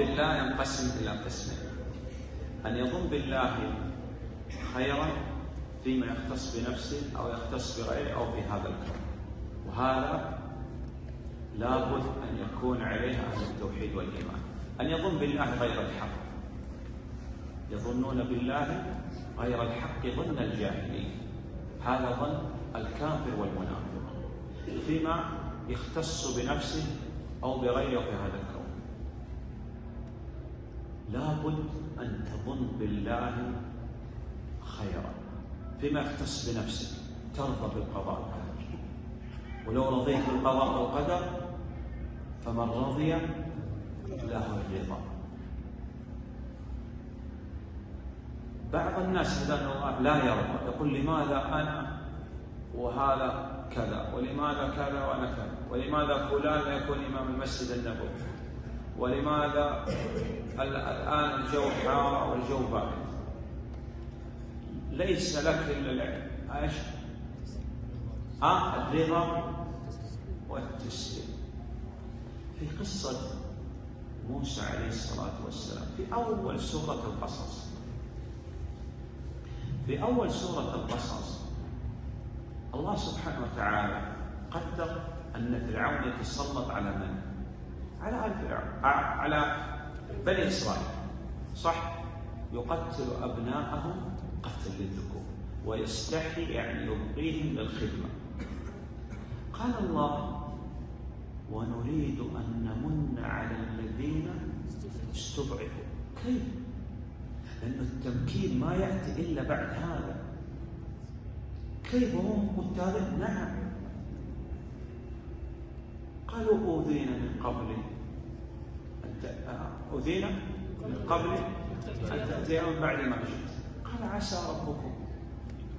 بالله ينقسم إلى قسمين. أن يظن بالله خيرا فيما يختص بنفسه أو يختص بغيره أو في هذا الكون. وهذا لابد أن يكون عليه أهل التوحيد والإيمان. أن يظن بالله غير الحق. يظنون بالله غير الحق ظن الجاهلين هذا ظن الكافر والمنافق. فيما يختص بنفسه أو بغيره في هذا الكون. لابد أن تظن بالله خيرا فيما يختص بنفسك ترضى بالقضاء والقدر. ولو رضيت بالقضاء والقدر فمن رضي له الرضا. بعض الناس هدانا الله لا يرضى يقول لماذا أنا وهذا كذا ولماذا كذا وأنا كذا ولماذا فلان لا يكون إمام المسجد النبوي؟ ولماذا الآن الجو حار والجو بارد ليس لك إلا العلم إيش؟ آه الرضا والتسليم في قصة موسى عليه الصلاة والسلام في أول سورة القصص في أول سورة القصص الله سبحانه وتعالى قدر أن فرعون يتسلط على من؟ على على بني إسرائيل صح؟ يقتل أبناءهم قتل للذكور ويستحي يعني يبقيهم للخدمة قال الله ونريد أن نمن على الذين استضعفوا كيف؟ لأن التمكين ما يأتي إلا بعد هذا كيف هم متابعين؟ نعم قالوا أوذينا من قبل. أوذينا من قبل أن تأتينا من بعد ما جئت قال عسى ربكم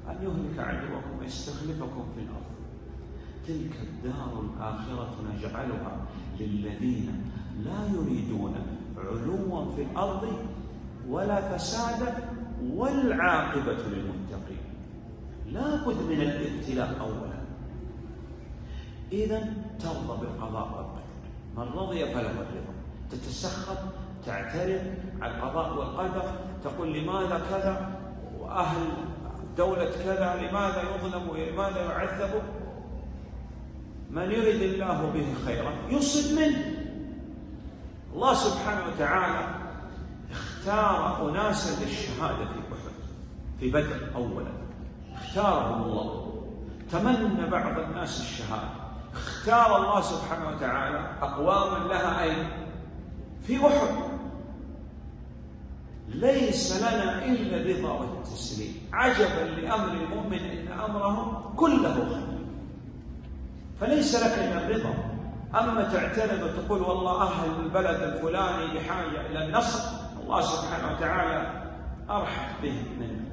أن يهلك عدوكم ويستخلفكم في الأرض. تلك الدار الآخرة نجعلها للذين لا يريدون علوا في الأرض ولا فسادا والعاقبة للمتقين. لا بد من الابتلاء أولا. إذا ترضى بالقضاء والقدر. من رضي فله الرضا. تتسخط تعترض على القضاء والقدر. تقول لماذا كذا؟ وأهل دولة كذا لماذا يظلم؟ ولماذا يعذب؟ من يرد الله به خيرا يصب منه. الله سبحانه وتعالى اختار أناسا للشهادة في أحد في بدر أولا. اختارهم الله. تمنى بعض الناس الشهادة. اختار الله سبحانه وتعالى أقواما لها أين في أحد. ليس لنا إلا الرضا والتسليم عجبا لأمر المؤمن إن أمره كله خير. فليس لك إلا الرضا أما تعترض وتقول والله أهل البلد الفلاني بحاجة إلى النصر الله سبحانه وتعالى أرحم به منه.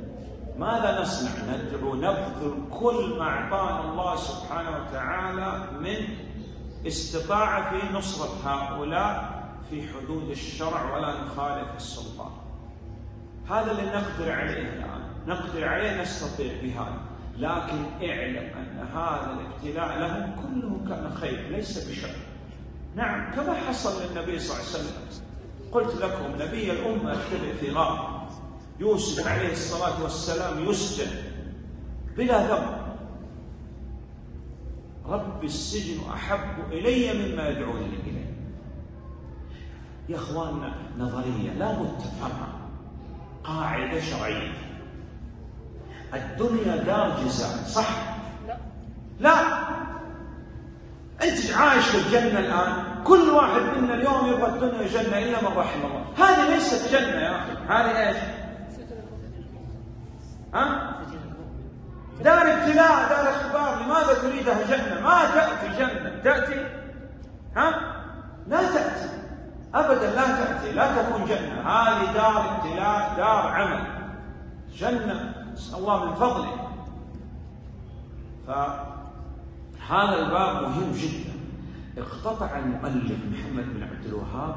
ماذا نصنع؟ ندعو نبذل كل ما أعطانا الله سبحانه وتعالى من استطاعة في نصرة هؤلاء في حدود الشرع ولا نخالف السلطان. هذا اللي نقدر عليه الآن. نقدر عليه نستطيع بهذا. لكن اعلم أن هذا الابتلاء لهم كله كان خير ليس بشر. نعم كما حصل للنبي صلى الله عليه وسلم. قلت لكم نبي الأمة ابتدئ في غار. يوسف عليه الصلاة والسلام يسجن بلا ذنب. رب السجن أحب إلي مما يدعونني إليه. يا أخواننا نظرية لا بد تفهمها قاعدة شرعية. الدنيا دار جزاء صح؟ لا. لا. أنت عايش في الجنة الآن كل واحد منا اليوم يبغى الدنيا جنة إلا من رحم الله. هذه ليست جنة يا أخي. هذه إيش؟ ها؟ دار ابتلاء دار اختبار لماذا تريدها جنة ما تأتي جنة تأتي؟ ها؟ لا تأتي. أبدا لا تأتي لا تكون جنة هذه دار ابتلاء دار عمل. جنة نسأل الله من فضله. فهذا الباب مهم جدا. اقتطع المؤلف محمد بن عبد الوهاب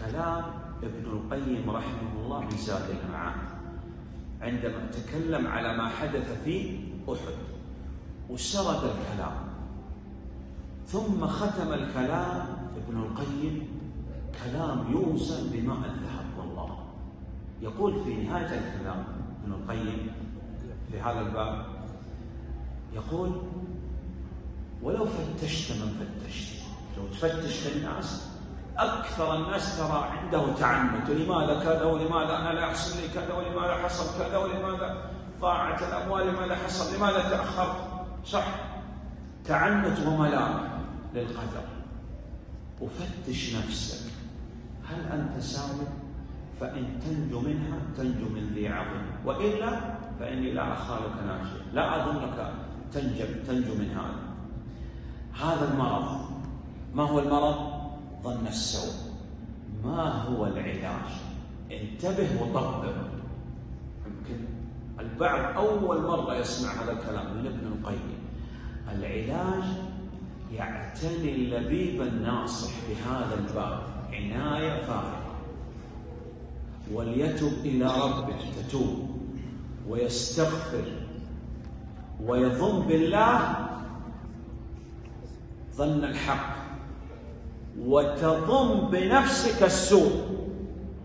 كلام ابن القيم رحمه الله من زاد المعاد عندما تكلم على ما حدث في أحد وسرد الكلام. ثم ختم الكلام ابن القيم كلام يوزن بماء الذهب والله. يقول في نهاية الكلام ابن القيم في هذا الباب يقول ولو فتشت من فتشت لو تفتش في الناس أكثر الناس ترى عنده تعنت لماذا كذا ولماذا أنا لا يحصل لي كذا ولماذا حصل كذا ولماذا ضاعت الأموال لماذا حصل لماذا تأخرت؟ صح. تعنت وملامة للقدر. وفتش نفسك. هل أنت سالم؟ فإن تنجو منها تنجو من ذي عظم. وإلا فإني لا أخالك ناجيا لا أظنك تنجو, تنجو من هذا. هذا المرض. ما هو المرض؟ ظن السوء. ما هو العلاج؟ انتبه وطبق. يمكن البعض أول مرة يسمع هذا الكلام من ابن القيم. العلاج يعتني اللبيب الناصح بهذا الباب. عناية فارغة وليتب إلى ربه. تتوب. ويستغفر. ويظن بالله ظن الحق. وتظن بنفسك السوء.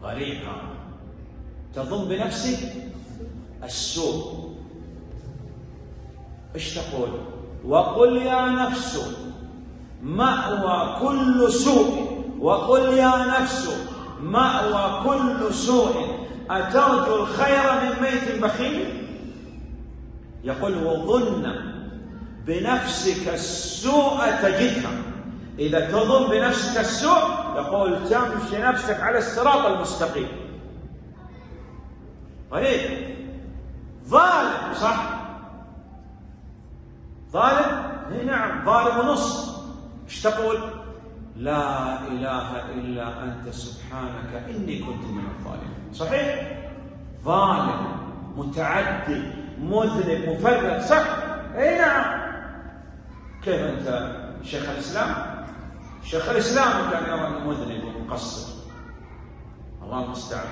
غريب هذا تظن بنفسك السوء. إيش تقول؟ وقل يا نفس مأوى كل سوء. وقل يا نفس مأوى كل سوء. أترجو الخير من ميت بخيل؟ يقول وظن بنفسك السوء تجدها. إذا تظن بنفسك السوء يقول تمشي نفسك على الصراط المستقيم. غريب ظالم صح؟ ظالم؟ اي نعم. ظالم ونص. إيش تقول؟ لا إله إلا أنت سبحانك إني كنت من الظالمين. صحيح؟ ظالم متعدي مذنب مفرط صح؟ اي نعم. كيف أنت شيخ الإسلام؟ شيخ الإسلام كان يرى انه مذنب ومقصر الله المستعان.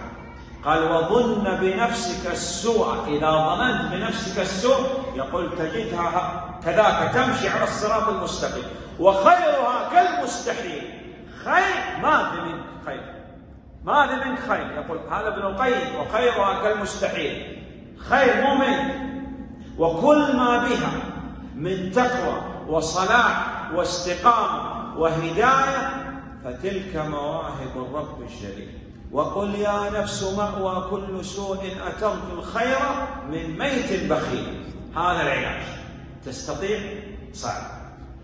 قال وظن بنفسك السوء. إذا ظننت بنفسك السوء يقول تجدها كذاك تمشي على الصراط المستقيم. وخيرها كالمستحيل. خير؟ ما في منك خير؟ ما في منك خير؟ يقول هذا ابن القيم. وخيرها كالمستحيل. خير مو منك. وكل ما بها من تقوى وصلاح واستقامة وهداية فتلك مواهب الرب الجليل وقل يا نفس مأوى كل سوء أترجو الخير من ميت بخيل. هذا العلاج. تستطيع؟ صعب.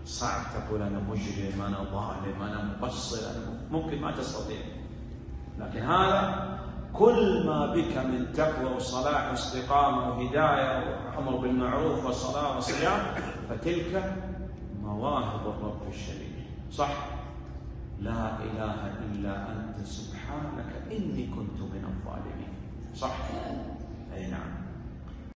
صعب تقول أنا مجرم أنا ظالم أنا مقصر أنا ممكن ما تستطيع. لكن هذا كل ما بك من تقوى وصلاح واستقامة وهداية وأمر بالمعروف وصلاة وصيام فتلك مواهب الرب الشديد صح؟ لا إله إلا أنت سبحانك إني كنت من الظالمين. صح؟ أي نعم.